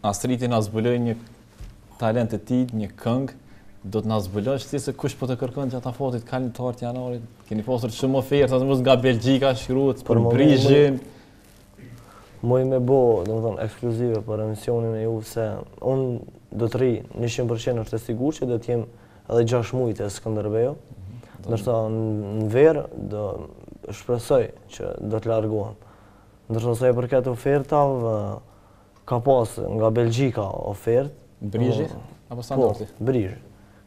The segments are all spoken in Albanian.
Astriti na zbuloi një talent e tij, një këngë, do të na zbulosh ti se kush po të kërkon gjatë afatit kalimtar të janarit. Keni pasur shumë oferta sidomos nga Belgjika, shkruhet për Brizhin. Muj me bo, do të thonë, ekskluzive për emisionin e juve se unë do të rri 100% është e sigurt që do të jem edhe 6 muaj te Skënderbeu. Mhm. Ndërsa në verë do shpresoj që do të largohem. Ndërsa sa i përket ofertave, Ka pas nga Belgjika ofertë. Brizhi apo Standardi? Po, Brizhi.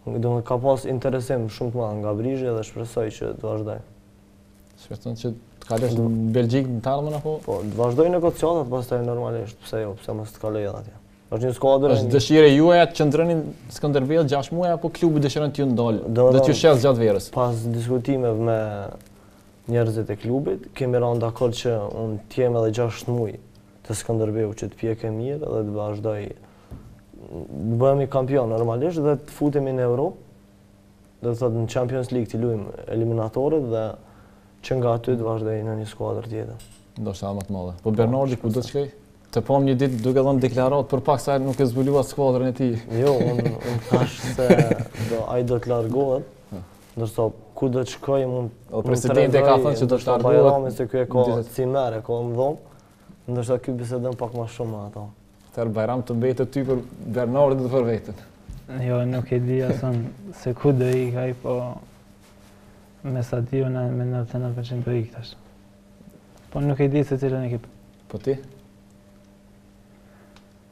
Domethënë ka pas interesim shumë të madh nga Brizhi dhe shpresoj që të vazhdojë. Shpreson që të kalosh në Belgjikë në të ardhmen apo? Po, të vazhdojnë negociatat pastaj normalisht, pse jo, pse mos të kaloj edhe atje. Është një skuadër. Është dëshirë e juaja të qëndroni te Skënderbeu 6 muaj apo klubi dëshiron t'ju ndal dhe t'ju shes gjatë verës? Pas diskutimeve me njerëzit e klubit, kemi rënë dakord që unë të jem edhe 6 muaj te Skënderbeu që të piqem mirë dhe të vazhdoj të bëhemi kampion normalisht dhe të futemi në Europë do të thotë në Champions League të lujmë eliminatoret dhe që nga aty të vazhdoj në një skuadër tjetër. Ndoshta ma të madhe. Po, po Bernardi, ku do të shkojë? Të pom një ditë duke dhënë deklaratë për pak sa nuk e zbulove skuadrën e tij. Jo, unë thashë se do, ai do të largohet, Ndërsa, ku do të shkojë, unë të Presidenti ka thënë që do të largohet... Bajrami, se kjo e ka cimere, ka në dhomë, ndërsa kjo bisedon pak ma shumë ato. Tërë Bajram të mbetë ty, për Bernardin dhe për veten. Jo, nuk e di asen se ku do ikë ai, po... Me sa di unë, me nëntdhetë për qind do ikë tash. Po nuk e di se cilën ekipë. Po ti?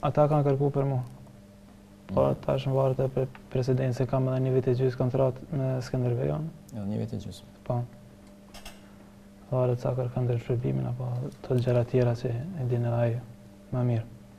Ata kanë kërku për mu. Po tash varet te presidenti, se kam edhe një vit e gjysë kontratë me Skënderbeun. Edhe një vit e gjysë. Po. Varet sa kërkon dhe shërbimin, apo gjëra tjera që e dinë edhe ai ma mirë.